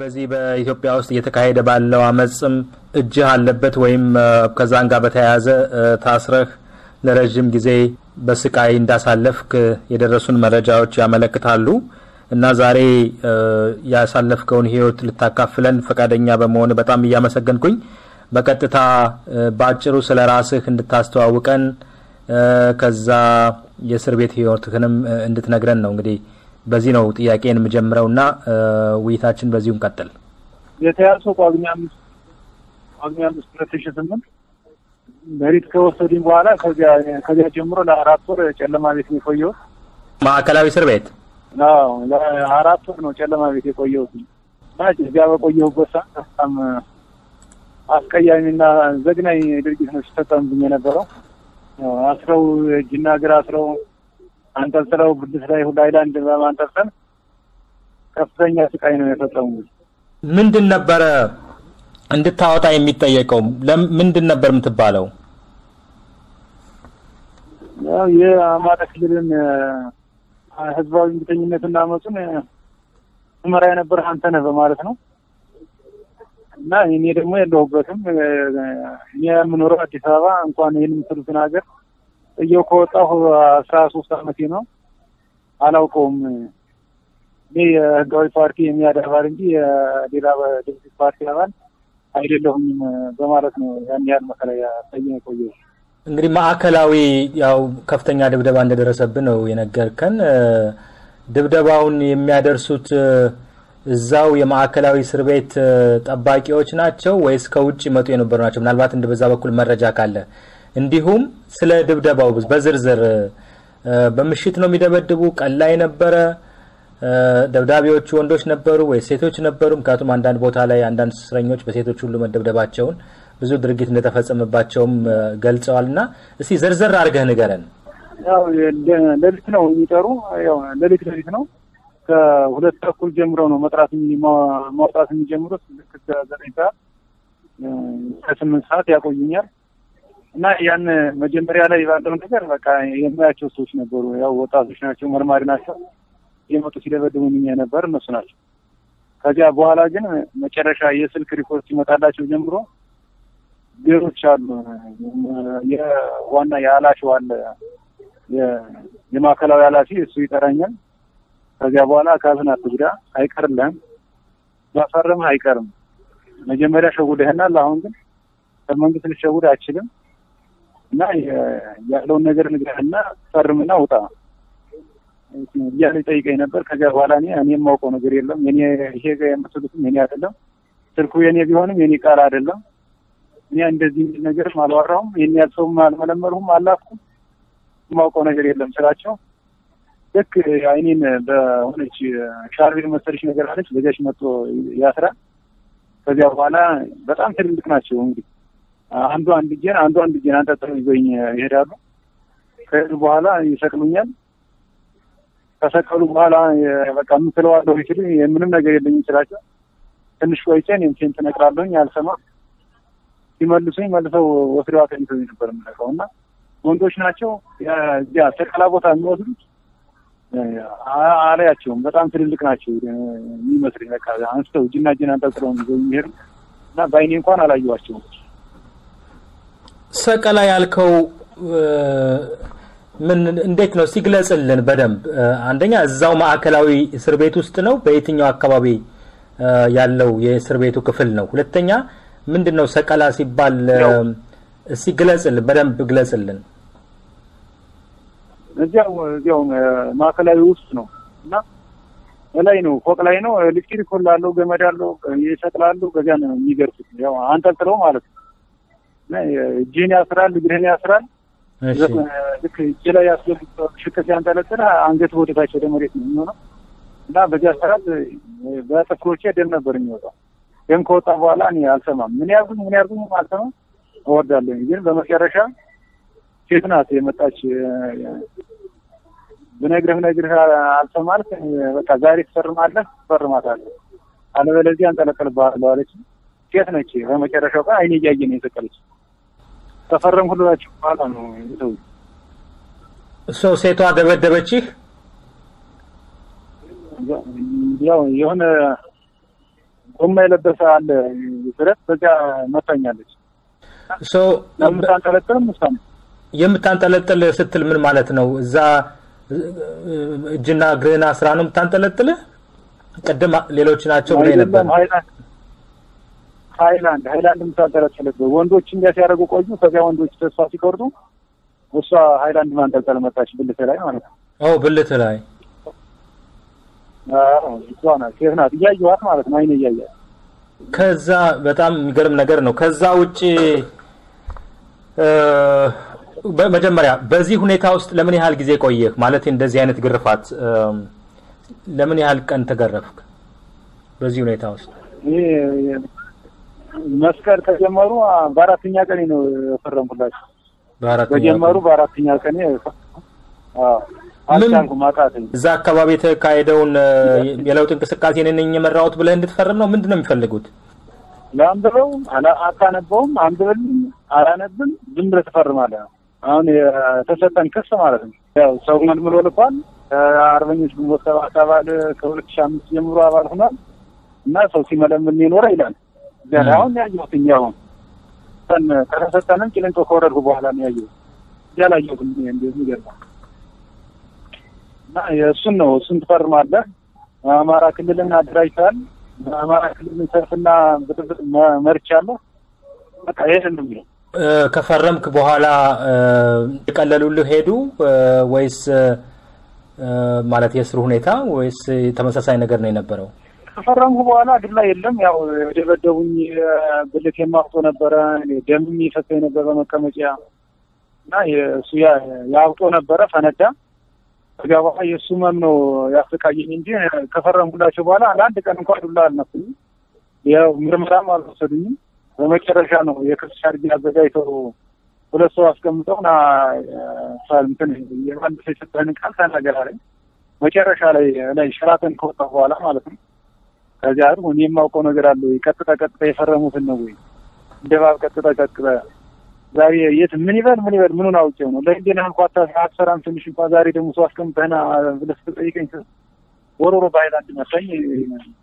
በዚህ በኢትዮጵያ ውስጥ እየተካሄደ ባለው አመፅም እጅህ አለበት ወይም ከዛን ጋር በተያያዘ ታስረህ ለረዥም ጊዜ በስቃይ እንዳሳለፍክ የደረሱን መረጃዎች ያመለክታሉ። እና ዛሬ ያሳለፍከውን ህይወት ልታካፍለን ፈቃደኛ በመሆን በጣም እያመሰገንኩኝ በቀጥታ በአጭሩ ስለ ራስህ እንድታስተዋውቀን ከዛ የእስር ቤት ህይወትህንም እንድትነግረን ነው እንግዲህ በዚህ ነው ጥያቄን የምጀምረው እና ውይይታችን በዚሁ እንቀጥል። የተያዘው ጳጉሜ አምስት ጳጉሜ አምስት ሁለት ሺህ ስምንት መሬት ከወሰዱኝ በኋላ ከዚያ ከዚያ ጀምሮ ለአራት ወር ጨለማ ቤት ነው የቆየሁት። ማዕከላዊ እስር ቤት? አዎ ለአራት ወር ነው ጨለማ ቤት የቆየሁት እና እዚያ በቆየሁበት ሰዓት በጣም አስቀያሚና ዘግናኝ ድርጊት ነው ሲፈጸምብኝ የነበረው። አስረው እጅና እግር አስረው አንጠልጥለው ብልት ላይ ሁሉ አይላንድ በማንጠልጠል ከፍተኛ ስቃይ ነው የፈጸሙ። ምንድን ነበረ እንድታወጣ የሚጠየቀው? ምንድን ነበር የምትባለው? ያው የአማራ ክልልን ህዝባዊ እምቢተኝነትና አመፁን ትመራ የነበረ አንተ ነህ በማለት ነው እና እኔ ደግሞ የለሁበትም። እኔ የምኖረው አዲስ አበባ እንኳን ይህን የምትሉትን ሀገር ጥየው ከወጣሁ አስራ ሶስት አመቴ ነው። አላውቀውም። እኔ የህጋዊ ፓርቲ የሚያድ አባል እንጂ የሌላ ድርጅት ፓርቲ አባል አይደለሁኝም በማለት ነው ያን ያህል መከራ ያሳየኝ የቆየው። እንግዲህ ማዕከላዊ ያው ከፍተኛ ድብደባ እንደደረሰብን ነው የነገርከን። ድብደባውን የሚያደርሱት እዛው የማዕከላዊ እስር ቤት ጠባቂዎች ናቸው ወይስ ከውጭ መጡ የነበሩ ናቸው? ምናልባት እንደ በዛ በኩል መረጃ ካለ እንዲሁም ስለ ድብደባው በዝርዝር በምሽት ነው የሚደበድቡ? ቀን ላይ ነበረ? ደብዳቤዎቹ ወንዶች ነበሩ ወይስ ሴቶች ነበሩ? ምክንያቱም አንዳንድ ቦታ ላይ አንዳንድ እስረኞች በሴቶች ሁሉ መደብደባቸውን ብዙ ድርጊት እንደተፈጸመባቸውም ገልጸዋል። እና እስቲ ዘርዘር አድርገህ ንገረን። ያው ሌሊት ነው የሚጠሩ። ያው ሌሊት ሌሊት ነው ከሁለት ተኩል ጀምሮ ነው መጥራት ማውጣት የሚጀምሩት። ልክ ዘጠኝ ሰዓት ከስምንት ሰዓት ያቆዩኛል እና ያን መጀመሪያ ላይ ባለው ነገር በቃ የማያቸው ሰዎች ነበሩ። ያው ወጣቶች ናቸው፣ መርማሪ ናቸው። የመጡ ሲደበድቡኝ ነበር እነሱ ናቸው። ከዚያ በኋላ ግን መጨረሻ የስልክ ሪፖርት ሲመጣላቸው ጀምሮ ሌሎች አሉ። የዋና የኃላፊው አለ የማዕከላዊ ኃላፊ እሱ ይጠራኛል። ከዚያ በኋላ አካልህን አትጉዳ፣ አይቀርልህም፣ ባፈረምህ አይቀርም። መጀመሪያ ሸጉደህናል፣ አሁን ግን ከመንግስት ልትሸጉድ አችልም እና ያለውን ነገር ንገርና ፈርምና ውጣ እያለ ይጠይቀኝ ነበር። ከዚያ በኋላ እኔ እኔ የማውቀው ነገር የለም የኔ ይሄ የምትሉትም የኔ አይደለም፣ ስልኩ የኔ ቢሆንም የኔ ቃል አይደለም። እኔ እንደዚህ የሚል ነገርም አልዋራሁም፣ ይህን ያህል ሰውም አልመለመልሁም፣ አላፍኩም፣ የማውቀው ነገር የለም ስላቸው ልክ አይኔን በሆነች ሻርቤ መሰለች ነገር አለች፣ በዚያች መጥቶ ያስራል። ከዚያ በኋላ በጣም ትልልቅ ናቸው እንግዲህ አንዱ አንድ እጄን አንዱ አንድ እጄን አንጠልጥለው ይዘውኝ ይሄዳሉ። ከሄዱ በኋላ ይሰቅሉኛል። ከሰቀሉ በኋላ በቃ የምትለዋለሁ ይችሉ ምንም ነገር የለኝም ስላቸው ትንሽ ቆይቼ እኔም ሴንት እነቅላለሁኝ አልሰማም። ሲመልሱኝ መልሰው ወስደው አቀኝተውኝ ነበር የምነቀው እና ወንዶች ናቸው እዚያ ሰቀላ ቦታ የሚወስዱት አላያቸውም። በጣም ትልልቅ ናቸው የሚመስለኝ በቃ አንስተው እጅና እጅን አንጠልጥለው ይዘው የሚሄዱ እና በአይኔ እንኳን አላየኋቸውም። ሰቀላ ያልከው ምን እንዴት ነው ሲግለጽልን በደንብ? አንደኛ እዛው ማዕከላዊ እስር ቤት ውስጥ ነው በየትኛው አካባቢ ያለው የእስር ቤቱ ክፍል ነው? ሁለተኛ ምንድን ነው ሰቀላ ሲባል ሲግለጽልን በደንብ ግለጽልን። እዚያው እዚያው ማዕከላዊ ውስጥ ነው እና ላይ ነው ፎቅ ላይ ነው። ኤሌክትሪክ ሁሉ አለው ገመድ አለው ይሰቅላሉ ከዚያ ነው የሚገርሱት ያው አንጠልጥለው ማለት ነው እጅህን ያስራል እግርህን ያስራል ልክ እጅ ላይ ያስገቡት ሽክ ሲያንጠለጥል አንገት ወደታች ወደ መሬት ነው የሚሆነው እና በዚያ ሰዓት በጥፍሮቼ ደም ነበር የሚወጣው። ደም ከወጣ በኋላ እኔ አልሰማም። ምን ያርጉኝ ምን ያርጉኝ አልሰማም፣ እወርዳለሁ። ግን በመጨረሻ ሴት ናት የመጣች ብነግርህ ነግርህ አልሰማልክ፣ በቃ ዛሬ ትፈርማለህ፣ ትፈርማታለህ፣ አለበለዚያ አንጠለጥልብሃለሁ አለች። ሴት ነች። በመጨረሻው ቀን አይኔ እያየ ነው የሰቀለች። ተፈረም ሁላችሁ በኋላ ነው የተው እሷ ሴቷ ደበደበችህ? ያው የሆነ ጎማ የለበሰ አለ ብረት በዚያ መታኛለች። የምታንጠለጥልም እሷ የምታንጠለጥል ስትል ምን ማለት ነው? እዛ እጅና እግርህን አስራ ነው የምታንጠለጥልህ? ቅድም ሌሎች ናቸው ብለህ ነበር። ሃይላንድ ሃይላንድ ሃይላንድ የምታንጠለጥልበት ወንዶች እንዲያ ሲያደርጉ ቆዩ። ከዚያ ወንዶች ተስፋ ሲቆርጡ እሷ ሃይላንድ ማንጠልጠል መጣች ብልት ላይ ማለት ነው። ኦ ብልት ላይ አዎ እሷ ናት፣ ሴት ናት። እያየኋት ማለት ነው፣ አይኔ እያያት ከዛ በጣም የሚገርም ነገር ነው። ከዛ ውጭ መጀመሪያ በዚህ ሁኔታ ውስጥ ለምን ያህል ጊዜ ቆየህ? ማለት እንደዚህ አይነት ግርፋት ለምን ያህል ቀን ተገረፍክ? በዚህ ሁኔታ ውስጥ መስቀል ከጀመሩ በአራተኛ ቀኔ ነው የፈረምኩላቸው። በጀመሩ በአራተኛ ቀኔ አልቻልኩም፣ አቃተኝ። እዛ አካባቢ የተካሄደውን የለውጥ እንቅስቃሴ ነኝ የመራሁት ብለህ እንድትፈርም ነው? ምንድን ነው የሚፈልጉት? ለአንብበው አታነበውም፣ አንብበልኝ አላነብም፣ ዝም ብለህ ትፈርማለህ። አሁን የተሰጠን ክስ ማለት ነው። ያው ሰው መልምሎ ልኳል። አርበኞች ግንቦት ሰባት አባል ከሁለት ሺህ አምስት ጀምሮ አባል ሆኗል እና ሰው ሲመለምን የኖረ ይላል። አሁን ያየሁት እኛ አሁን ከተሰጠንም ቂሊንጦ ከወረድኩ በኋላ ነው ያየሁት። ያየሁት እንዲሁ ይገርማል። እና የእሱን ነው እሱን ትፈርማለህ። አማራ ክልልን አደራጅተሃል። አማራ ክልልን ሰልፍና ብጥብጥ መርቻለሁ። በቃ ይሄን ነው የሚለው። ከፈረምክ በኋላ የቀለሉልህ ሄዱ ወይስ ማለት የእስሩ ሁኔታ ወይስ ተመሳሳይ ነገር ነው የነበረው? ከፈረምኩ በኋላ ዱላ የለም። ያው የደበደቡኝ ብልት የማፍጦ ነበረ፣ ደምም የፈሰኝ ነበር በመቀመጫ እና እሱ ያብጦ ነበረ፣ ፈነዳ። ከዚያ በኋላ የእሱ መም ነው ያሰቃየኝ እንጂ ከፈረምኩላቸው በኋላ ለአንድ ቀን እንኳን ዱላ አልነኩኝም። ያው ምርመራም አልወሰዱኝም። በመጨረሻ ነው የክስ ቻርጅ አዘጋጅተው ሁለት ሰው አስቀምጠው ና እንትን የባንድ የሰጠህን ቃል ተናገር አለኝ። መጨረሻ ላይ ላይ ሸራተን ከወጣ በኋላ ማለት ነው። ከዚያ አድርጎ እኔ የማውቀው ነገር አለ ወይ? ቀጥታ ቀጥታ የፈረሙትን ነው ወይ? እንደ ቀጥታ ቀጥታ ዛሬ የት ምን ይበል ምን ይበል ምኑን አውቄው ነው? ለህንዴና እንኳ አትሰራም ትንሽ እንኳ ዛሬ ደግሞ ሰው አስቀምጠህና ብለህ ስትጠይቀኝ ወሮሮ በሀይላንድ መታኝ።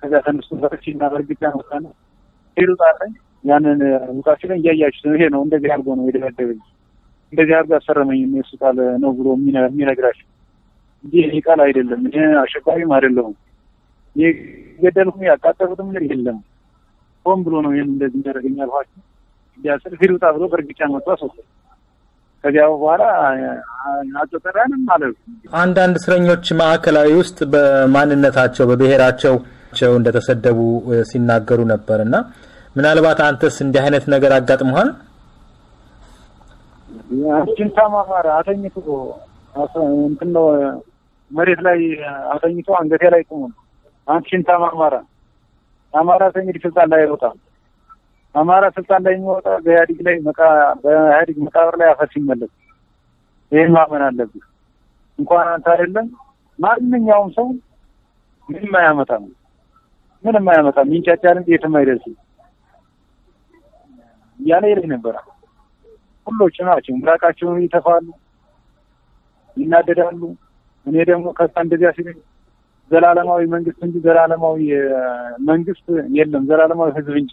ከዚያ ተነስቶ ፈርቺ እና በእርግጫ ነው። ወጣነ ሄዱ ጣለኝ። ያንን ውጣ ሲለኝ እያያችሁ ይሄ ነው። እንደዚህ አድርጎ ነው የደበደበኝ። እንደዚህ አድርጎ አሰረመኝ የሱ ቃል ነው ብሎ የሚነግራቸው ይሄ ቃል አይደለም። እኔ አሸባሪም አይደለሁም። የገደልኩም ያቃጠሉትም ነገር የለም። ሆን ብሎ ነው ይህን እንደዚህ የሚያደርገኝ አልኋቸው። እንዲያስር ሂድ ውጣ ብሎ በእርግጫ መጡ አስወጣኝ። ከዚያ በኋላ አጠጠራንም ማለት አንዳንድ እስረኞች ማዕከላዊ ውስጥ በማንነታቸው በብሔራቸው እንደተሰደቡ ሲናገሩ ነበር እና ምናልባት አንተስ እንዲህ አይነት ነገር አጋጥመሃል? ጅንታ ማማር አተኝቶ እንትን ነው መሬት ላይ አተኝቶ አንገቴ ላይ ቁሙ አንተ ሽንታ ማማራ አማራ እንግዲህ ስልጣን ላይ አይወጣም። አማራ ስልጣን ላይ የሚወጣ በኢህአዴግ ላይ በኢህአዴግ መቃብር ላይ አፈር ሲመለስ ይህን ማመን አለብህ። እንኳን አንተ አይደለም ማንኛውም ሰው ምንም አያመጣም፣ ምንም አያመጣም። ይንጫጫል እንጂ የትም አይደርስም እያለ ይለኝ ነበረ። ሁሎች ናቸው ምራቃቸውን ይተፋሉ፣ ይናደዳሉ። እኔ ደግሞ ከዛ እንደዚያ ሲለኝ ዘላለማዊ መንግስት እንጂ ዘላለማዊ መንግስት የለም፣ ዘላለማዊ ህዝብ እንጂ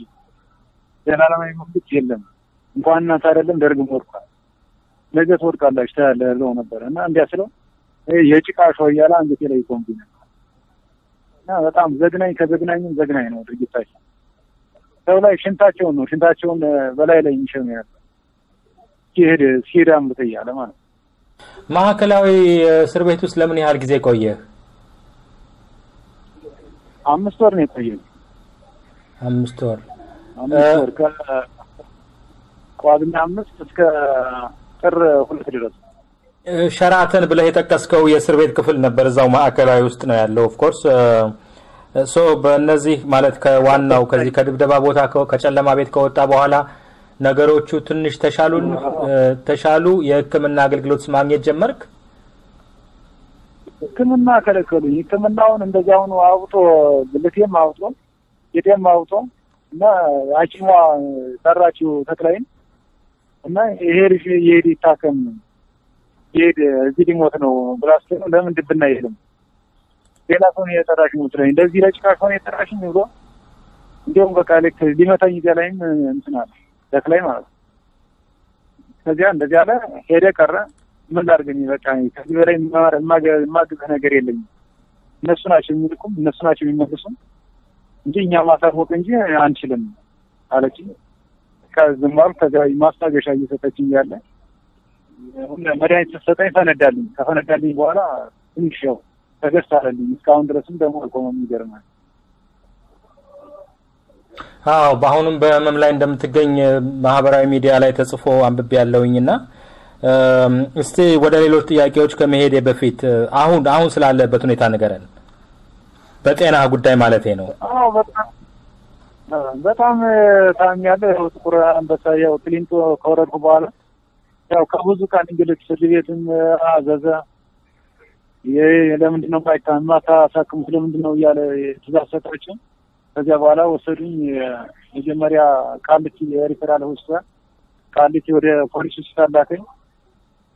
ዘላለማዊ መንግስት የለም። እንኳን እናንተ አይደለም ደርግም ወድቋል፣ ነገ ትወድቃላችሁ ታያለህ ብለው ነበረ እና እንዲያ ስለው የጭቃ ሾህ እያለ አንገቴ ላይ ይቆምብኝ ነበር እና በጣም ዘግናኝ ከዘግናኝም ዘግናኝ ነው ድርጊታቸው። ሰው ላይ ሽንታቸውን ነው ሽንታቸውን በላይ ላይ የሚሸኑ ነበር ሲሄድ ሲሄድ አምልጥ እያለ ማለት ነው። ማዕከላዊ እስር ቤት ውስጥ ለምን ያህል ጊዜ ቆየህ? አምስት ወር ነው የቆየው። አምስት ወር አምስት ወር ከጳጉሜ አምስት እስከ ጥር ሁለት ድረስ ሸራተን ብለህ የጠቀስከው የእስር ቤት ክፍል ነበር፣ እዛው ማዕከላዊ ውስጥ ነው ያለው። of course so በእነዚህ ማለት ከዋናው ከዚህ ከድብደባ ቦታ ከጨለማ ቤት ከወጣ በኋላ ነገሮቹ ትንሽ ተሻሉን ተሻሉ? የሕክምና አገልግሎት ማግኘት ጀመርክ? ሕክምና ከለከሉኝ። ሕክምናውን እንደዚያውኑ አውጦ ብልቴም አውጦ ጌጤም አውጦ እና ሐኪሟ ጠራችው ተክላይን እና ይሄ ልጅ ይሄድ ይታከም ይሄድ እዚህ ሊሞት ነው ብላ ስትለው ለምን ድብና አይልም ሌላ ሰው ነው የጠራሽኝ መስለኝ እንደዚህ ለጭቃ ሰው ነው የጠራሽኝ ብሎ እንዲሁም በቃ ልክ ሊመታኝ እዚያ ላይም እንትን አለ ደክ ላይ ማለት ነው። ከዚያ እንደዚህ አለ ሄደ ቀረ። ምን ላድርግ በቃ ከዚህ በላይ የማግዝህ ነገር የለኝም። እነሱ ናቸው የሚልኩም እነሱ ናቸው የሚመልሱም እንጂ እኛ ማሳወቅ እንጂ አንችልም አለችኝ። ዝም አልኩ። ከዚያ ማስታገሻ እየሰጠችኝ ያለ መድኃኒት ስትሰጠኝ ፈነዳልኝ። ከፈነዳልኝ በኋላ ትንሽ ያው ተገስ አለልኝ። እስካሁን ድረስም ደግሞ አልቆመም። ይገርማል። አዎ በአሁኑም በህመም ላይ እንደምትገኝ ማህበራዊ ሚዲያ ላይ ተጽፎ አንብቤ ያለውኝ እና እስቲ ወደ ሌሎች ጥያቄዎች ከመሄዴ በፊት አሁን አሁን ስላለበት ሁኔታ ንገረን። በጤና ጉዳይ ማለቴ ነው። በጣም በጣም ታምሜያለሁ። ያው ጥቁር አንበሳ ያው ክሊንቶ ከወረድኩ በኋላ ያው ከብዙ ቀን እንግልት ፍርድ ቤትም አዘዘ። ለምንድን ነው የማታሳክሙት ለምንድን ነው እያለ ትእዛዝ ሰጣቸው። ከዚያ በኋላ ወሰዱኝ። መጀመሪያ ቃሊቲ የሪፈራል ሆስፒታል፣ ቃሊቲ ወደ ፖሊስ ሆስፒታል ላከኝ።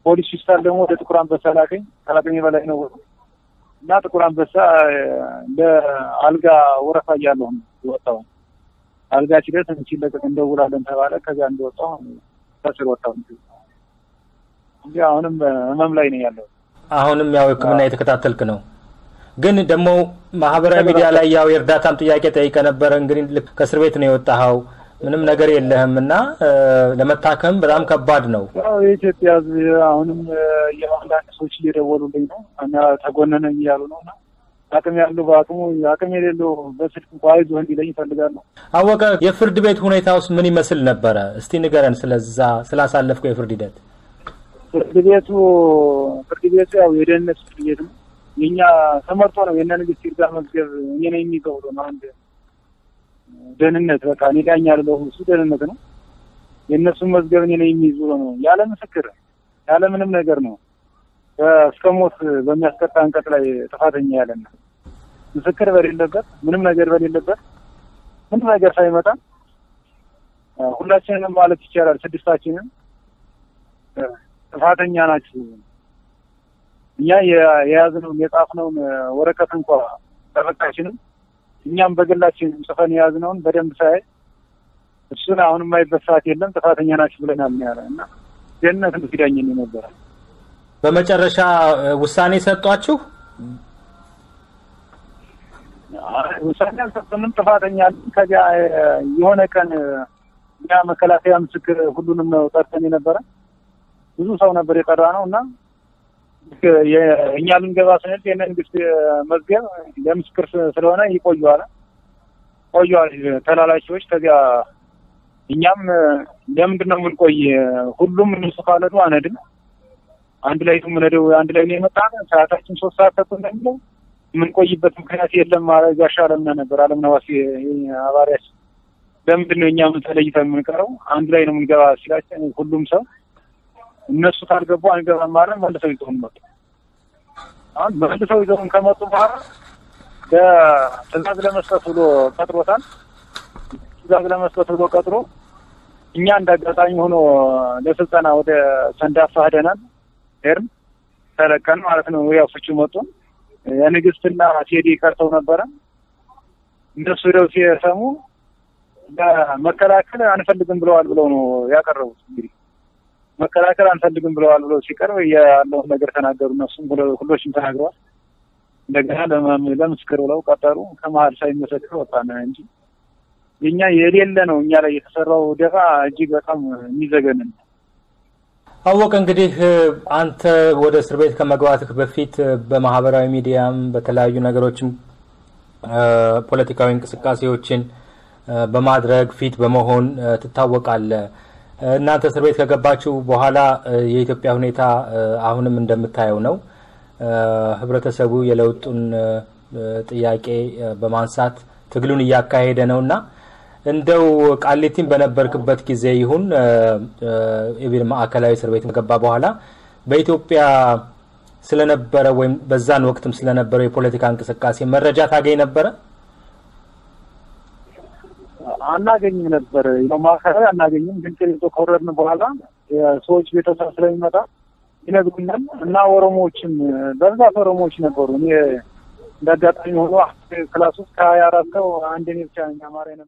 ፖሊስ ሆስፒታል ደግሞ ወደ ጥቁር አንበሳ ላከኝ። ከአቅሜ በላይ ነው እና ጥቁር አንበሳ ለአልጋ ወረፋ እያለሁ የወጣው። አልጋ ሲደርስ ሲለቀቅ እንደውላለን ተባለ። ከዚያ እንደወጣሁ ከስር ወጣሁ እንጂ አሁንም ህመም ላይ ነው ያለው። አሁንም ያው ሕክምና የተከታተልክ ነው። ግን ደግሞ ማህበራዊ ሚዲያ ላይ ያው የእርዳታም ጥያቄ ጠይቀ ነበረ። እንግዲህ ከእስር ቤት ነው የወጣኸው፣ ምንም ነገር የለህም እና ለመታከም በጣም ከባድ ነው። ያው የኢትዮጵያ ሕዝብ አሁንም የአንዳንድ ሰዎች እየደወሉልኝ ነው እና ተጎነነኝ እያሉ ነው እና አቅም ያለው በአቅሙ አቅም የሌለው በስልክ እንኳ አይዞህ እንዲለኝ ይፈልጋለሁ። አወቀ፣ የፍርድ ቤት ሁኔታ ውስጥ ምን ይመስል ነበረ? እስቲ ንገረን ስለዛ ስላሳለፍከው የፍርድ ሂደት። ፍርድ ቤቱ ፍርድ ቤቱ ያው የደህንነት ፍርድ ቤት ነው። የኛ ተመርጦ ነው የእነ ንግስት ይርጋ መዝገብ እኔ ነው የሚይዘው ነው አንድ ደህንነት በቃ እኔ ዳኛ አይደለሁ እሱ ደህንነት ነው። የእነሱን መዝገብ እኔ ነው የሚይዙ ነው። ያለ ምስክር ያለ ምንም ነገር ነው። እስከ ሞት በሚያስቀጣ አንቀጽ ላይ ጥፋተኛ ያለና ምስክር በሌለበት ምንም ነገር በሌለበት ምንም ነገር ሳይመጣ ሁላችንንም ማለት ይቻላል ስድስታችንም ጥፋተኛ ናችሁ። እኛ የያዝነውን የጻፍነውን ወረቀት እንኳ ጠበቃችንም እኛም በግላችን ጽፈን የያዝነውን በደንብ ሳይ እሱን አሁን የማይበት ሰዓት የለም ጥፋተኛ ናችሁ ብለናል ያለ እና ደህንነት ምስዳኝን ነበረ። በመጨረሻ ውሳኔ ሰጧችሁ? ውሳኔ አልሰጡንም። ጥፋተኛ ከዚያ የሆነ ቀን እኛ መከላከያ ምስክር ሁሉንም ነው ጠርተን የነበረ ብዙ ሰው ነበር የጠራ ነው እና እኛ ልንገባ ስንል የመንግስት መዝገብ ለምስክር ስለሆነ ይቆየዋል ቆየዋል ተላላኪዎች። ከዚያ እኛም ለምንድን ነው የምንቆይ? ሁሉም እነሱ ካለዱ አነድም አንድ ላይ የምንሄደው አንድ ላይ ነው የመጣ ሰዓታችን ሶስት ሰዓት ተኩል እንደሚለው የምንቆይበት ምክንያት የለም። ጋሻ አለምነ ነበር አለምነህ አባሪያችን ለምንድን ነው እኛ ምን ተለይተን የምንቀረው? አንድ ላይ ነው የምንገባ ሲላቸው ሁሉም ሰው እነሱ ካልገቡ አንገባም ማለት መልሰው ይዘውን መጡ። አሁን መልሰው ይዘውን ከመጡ በኋላ በትዕዛዝ ለመስጠት ብሎ ቀጥሮታል። ትዕዛዝ ለመስጠት ብሎ ቀጥሮ እኛ እንደ አጋጣሚ ሆኖ ለስልጠና ወደ ሰንዳፋ ሄደናል። ሄርን ተለቀን ማለት ነው። ያው ፍቹ መጡ። የንግስትና ቴዲ ቀርተው ነበረ። እነሱ ሄደው ሲሰሙ መከላከል አንፈልግም ብለዋል ብለው ነው ያቀረቡት እንግዲህ መከላከል አንፈልግም ብለዋል ብለው ሲቀርብ ያለውን ነገር ተናገሩ። እነሱም ሁሎችም ተናግረዋል። እንደገና ለምስክር ብለው ቀጠሩ። ከመሀል ሳይመሰክር ወጣን እንጂ የኛ የሌለ ነው። እኛ ላይ የተሰራው ደፋ እጅግ በጣም የሚዘገንን አወቀ። እንግዲህ አንተ ወደ እስር ቤት ከመግባትህ በፊት በማህበራዊ ሚዲያም በተለያዩ ነገሮችም ፖለቲካዊ እንቅስቃሴዎችን በማድረግ ፊት በመሆን ትታወቃለህ። እናንተ እስር ቤት ከገባችሁ በኋላ የኢትዮጵያ ሁኔታ አሁንም እንደምታየው ነው። ህብረተሰቡ የለውጡን ጥያቄ በማንሳት ትግሉን እያካሄደ ነው እና እንደው ቃሊቲን በነበርክበት ጊዜ ይሁን ማዕከላዊ እስር ቤት ከገባ በኋላ በኢትዮጵያ ስለነበረ ወይም በዛን ወቅትም ስለነበረው የፖለቲካ እንቅስቃሴ መረጃ ታገኝ ነበረ? አናገኝም ነበር። ማዕከላዊ አናገኝም፣ ግን ቄሊንጦ ከወረድን በኋላ ሰዎች ቤተሰብ ስለሚመጣ ይነግሩኛል እና ኦሮሞዎችም በብዛት ኦሮሞዎች ነበሩ። እኔ እንደ አጋጣሚ ሆኖ class ውስጥ ከሀያ አራት ሰው አንድ እኔ ብቻ ነኝ አማራ ነበር።